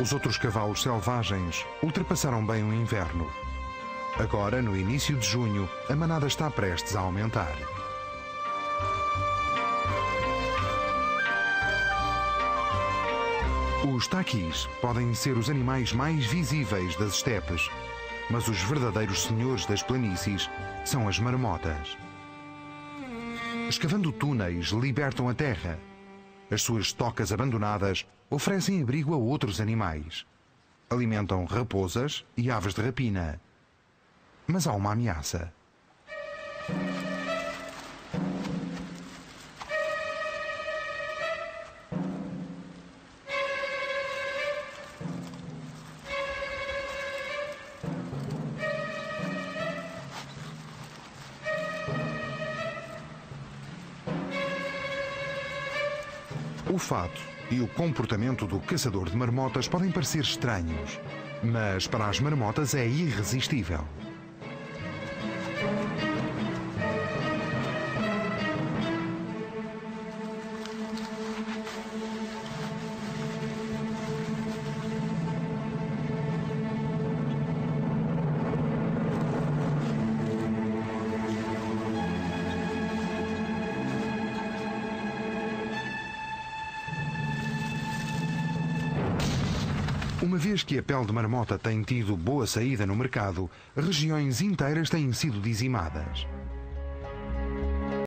Os outros cavalos selvagens ultrapassaram bem o inverno. Agora, no início de junho, a manada está prestes a aumentar. Os taquis podem ser os animais mais visíveis das estepes, mas os verdadeiros senhores das planícies são as marmotas. Escavando túneis, libertam a terra. As suas tocas abandonadas oferecem abrigo a outros animais. Alimentam raposas e aves de rapina. Mas há uma ameaça. O fato e o comportamento do caçador de marmotas podem parecer estranhos, mas para as marmotas é irresistível. Uma vez que a pele de marmota tem tido boa saída no mercado, regiões inteiras têm sido dizimadas.